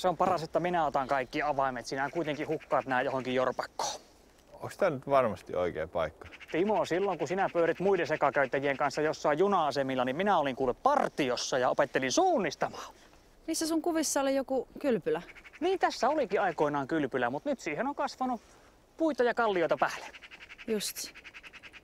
se on paras, että minä otan kaikki avaimet. Sinä kuitenkin hukkaat nämä johonkin jorpakkoon. Onko tämä nyt varmasti oikea paikka? Timo, silloin kun sinä pyörit muiden sekakäyttäjien kanssa jossain juna-asemilla, niin minä olin kuule partiossa ja opettelin suunnistamaan. Niissä sun kuvissa oli joku kylpylä. Niin tässä olikin aikoinaan kylpylä, mutta nyt siihen on kasvanut puita ja kallioita päälle. Just.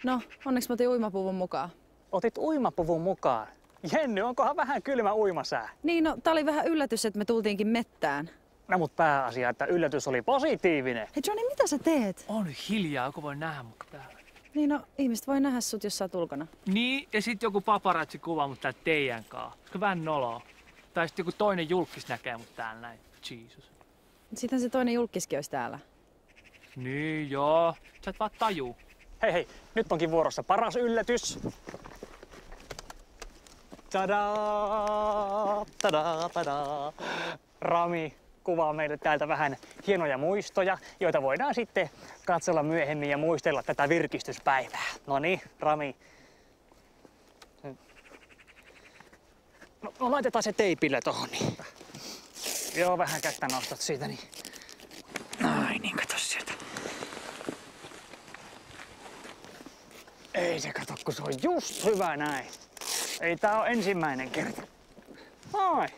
No, onneksi mä otin uimapuvun mukaan. Otit uimapuvun mukaan. Jenny, onkohan vähän kylmä uimasää? Niin, no, tää oli vähän yllätys, että me tultiinkin mettään. No mut pääasia, että yllätys oli positiivinen. Hei Johnny, mitä sä teet? On hiljaa, kun voi nähdä mut täällä. Niin no, ihmiset voi nähdä sut, jos sä oot ulkona. Niin, ja sit joku paparazzi kuvaa mut täällä teidän kaa. Olisiko vähän noloa? Tai sit joku toinen julkis näkee mut täällä näin. Jesus. Sitten se toinen julkiskin olisi täällä. Niin joo, sä et vaan tajuu. Hei hei, nyt onkin vuorossa paras yllätys. Tadaa, tadaa, tadaa. Rami kuvaa meille täältä vähän hienoja muistoja, joita voidaan sitten katsella myöhemmin ja muistella tätä virkistyspäivää. No niin, Rami. No, no laitetaan se teipillä tohon. Niin. Joo, vähän kättä nostat siitä, niin. Ai niin, kato sieltä. Ei se kato, kun se on just hyvä näin. Ei tää ole ensimmäinen kerta. Ai.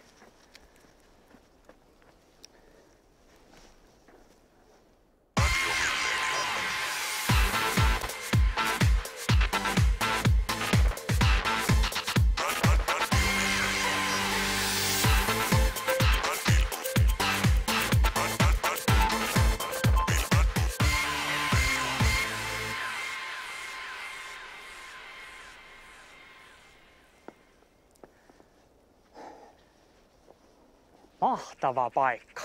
Mahtava paikka.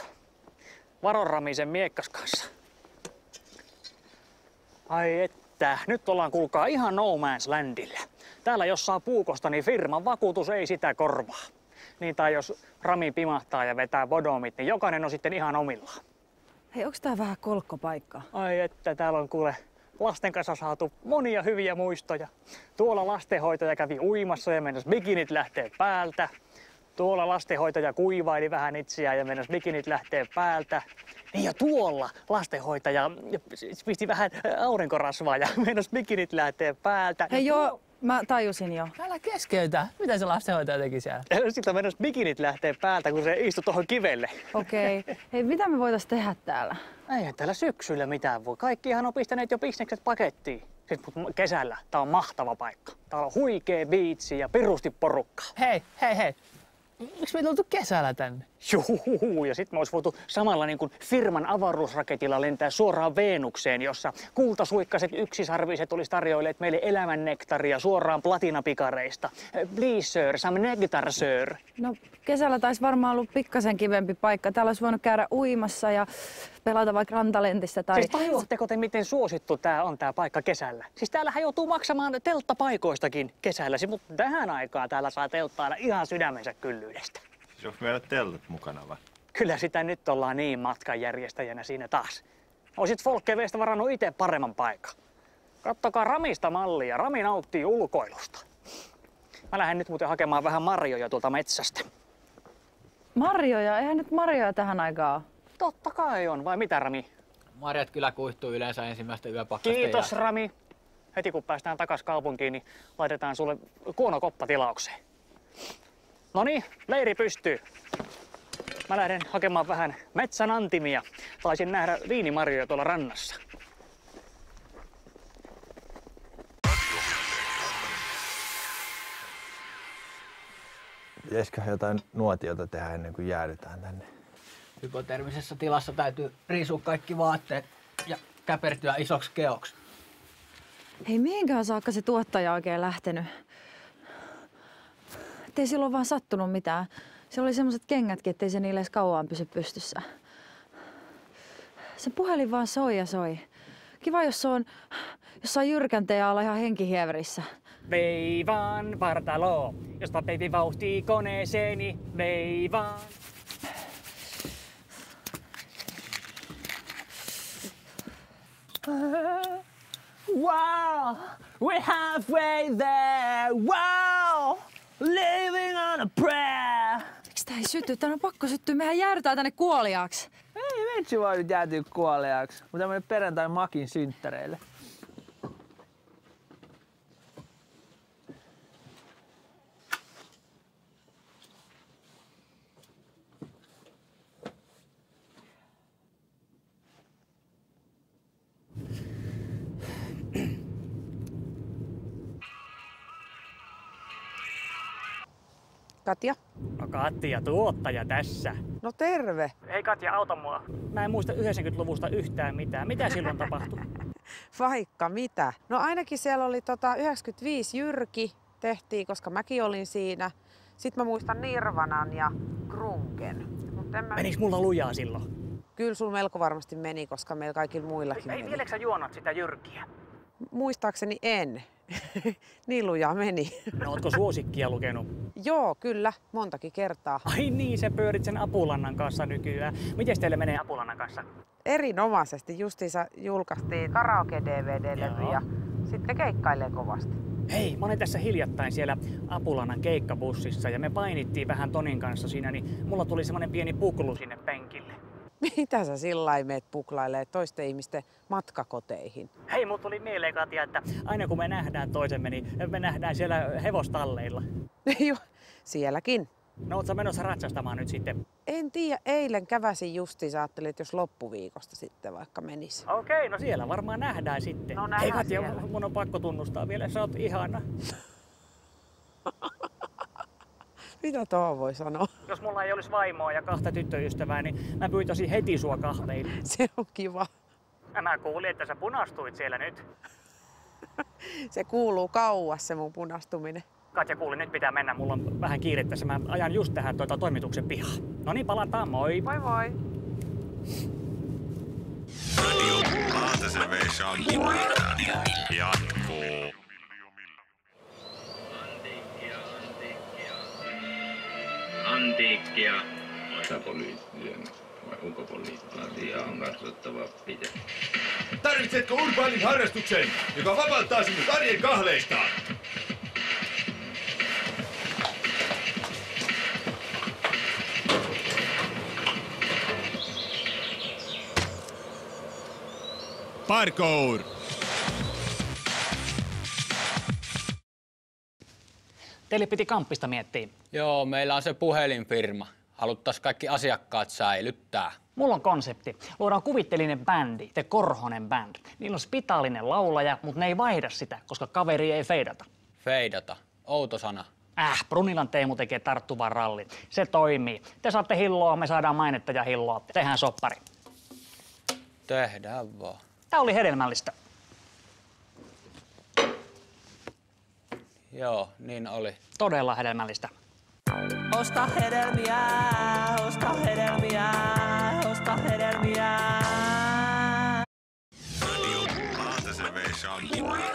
Varo Rami sen miekkas kanssa. Ai että, nyt ollaan kuulkaa ihan no man's landillä. Täällä jos saa puukosta, niin firman vakuutus ei sitä korvaa. Niin tai jos Rami pimahtaa ja vetää bodomit, niin jokainen on sitten ihan omillaan. Hei, onks tää vähän kolkkopaikka? Ai että, täällä on kuule lasten kanssa saatu monia hyviä muistoja. Tuolla lastenhoitaja kävi uimassa ja mennessä bikinit lähtee päältä. Tuolla lastenhoitaja kuivaili vähän itseään ja mennessä bikinit lähtee päältä. Niin ja tuolla lastenhoitaja pisti vähän aurinkorasvaa ja mennessä bikinit lähtee päältä. Hei joo, mä tajusin jo. Älä keskeytä. Mitä se lastenhoitaja teki siellä? Ja sitten mennessä bikinit lähtee päältä, kun se istui tuohon kivelle. Okei. Okay. Hei, mitä me voitais tehdä täällä? Eihän täällä syksyllä mitään voi. Kaikkihan on pistäneet jo bisnekset pakettiin. Sitten mut kesällä tää on mahtava paikka. Täällä on huikea biitsi ja pirusti porukkaa. Hei, hei, hei. Miksi me ei tultu kesällä tänne? Juu, ja sitten me olisi voitu samalla niin kuin firman avaruusraketilla lentää suoraan Veenukseen, jossa kultasuikkaset yksisarviset olisi tarjoilleet meille elämän nektaria suoraan platinapikareista. Please sir, some nectar sir. No kesällä taisi varmaan ollut pikkasen kivempi paikka. Täällä olisi voinut käydä uimassa ja pelata vaikka rantalentistä tai... Siis tajuatteko te, miten suosittu tämä on tämä paikka kesällä? Siis täällähän joutuu maksamaan telttapaikoistakin kesällä, mutta tähän aikaan täällä saa telttailla ihan sydämensä kyllyydestä. Siis onko meillä teltat mukana vai? Kyllä sitä nyt ollaan niin matkanjärjestäjänä siinä taas. Oisit Folkeveesta varannut itse paremman paikan. Kattokaa Ramista mallia. Rami nauttii ulkoilusta. Mä lähden nyt muuten hakemaan vähän marjoja tuolta metsästä. Marjoja? Eihän nyt marjoja tähän aikaan. Totta kai on, vai mitä Rami? Marjat kyllä kuihtuu yleensä ensimmäistä yöpakkasta. Kiitos Rami. Heti kun päästään takas kaupunkiin, niin laitetaan sulle kuonokoppa tilaukseen. No niin, leiri pystyy. Mä lähden hakemaan vähän metsän antimia. Taisin nähdä viinimarjoja tuolla rannassa. Pitäisiköhän jotain nuotiota tehdä ennen kuin jäädytään tänne? Hypotermisessa tilassa täytyy riisua kaikki vaatteet ja käpertyä isoksi keoksi. Hei, mihinkään saakka se tuottaja oikein lähtenyt? Ettei silloin vaan sattunut mitään. Se oli semmoset kengätkin, ettei se niille edes kauan pysy pystyssä. Se puhelin vaan soi ja soi. Kiva, jos se on jossain jyrkänteen alla ihan henkihieverissä. Veivaan vartalo, josta peivi vauhtii koneeseeni. Veivaan. Wow, we're halfway there. Wow, living on a prayer. Miksi tää ei syttyä, tänne on pakko syttyä, mehän jäädytään tänne kuoliaaksi. Ei mentsi voi nyt jäätyä kuoleaksi, mutta tämmönen perjantai makin synttäreille. Katja? No Katja, tuottaja tässä. No terve. Hei Katja, auta mua. Mä en muista 90-luvusta yhtään mitään. Mitä silloin tapahtui? Vaikka mitä. No ainakin siellä oli tota 95 Jyrki tehtiin, koska mäkin olin siinä. Sitten mä muistan Nirvanan ja Grunken. Mut en mä... Meniks mulla lujaa silloin? Kyllä sul melko varmasti meni, koska meillä kaikilla muillakin Ei meni. vieläkö sä juonat sitä jyrkkiä? Muistaakseni en. niin lujaa meni. No ootko suosikkia lukenut? Joo, kyllä. Montakin kertaa. Ai niin, sä pyörit sen Apulannan kanssa nykyään. Miten teille menee Apulannan kanssa? Erinomaisesti justiinsa julkaistiin karaoke-DVD-levy ja sitten keikkailee kovasti. Hei, mä olin tässä hiljattain siellä Apulannan keikkabussissa ja me painittiin vähän Tonin kanssa siinä, niin mulla tuli semmonen pieni puklu sinne penkille. Mitä sä sillä lailla meet puklailee toisten ihmisten matkakoteihin? Hei, mut tuli mieleen Katja, että aina kun me nähdään toisemme, niin me nähdään siellä hevostalleilla. Joo, sielläkin. No oot sä menossa ratsastamaan nyt sitten? En tiedä, eilen käväsin justiinsa, ajattelin, että jos loppuviikosta sitten vaikka menis. Okei, no siellä varmaan nähdään sitten. No nähdään Hei Katja, siellä. mun on pakko tunnustaa vielä, sä oot ihana. Mitä tuohon voi sanoa? Jos mulla ei olisi vaimoa ja kahta tyttöystävää, niin mä pyytäisin heti sua kahveille. Se on kiva. Ja Mä kuulin, että sä punastuit siellä nyt. Se kuuluu kauas se mun punastuminen. Katja kuuli, nyt pitää mennä. Mulla on vähän kiire tässä. Mä ajan just tähän tuota toimituksen pihaan. No niin, palataan. Moi. Moi moi! Laatisen vei Shantulitaan. Jatkuu. Antiikkia. Sisäpoliittinen vai ulkopoliittinen asia on katsottava pitää. Tarvitsetko urbaanin harrastuksen, joka vapauttaa sinut arjen kahleista? Parkour! Teille piti kamppista miettiä. Joo, meillä on se puhelinfirma. Haluttais kaikki asiakkaat säilyttää. Mulla on konsepti. Luodaan kuvittelinen bändi, The Korhonen Band. Niillä on spitaalinen laulaja, mutta ne ei vaihda sitä, koska kaveri ei feidata. Feidata. Outo sana. Äh, Brunilan Teemu tekee tarttuvan rallin. Se toimii. Te saatte hilloa, me saadaan mainetta ja hilloa. Tehdään soppari. Tehdään vaan. Tää oli hedelmällistä. Joo, niin oli. Todella hedelmällistä. Osta hedelmiä, osta hedelmiä, osta hedelmiä. Radio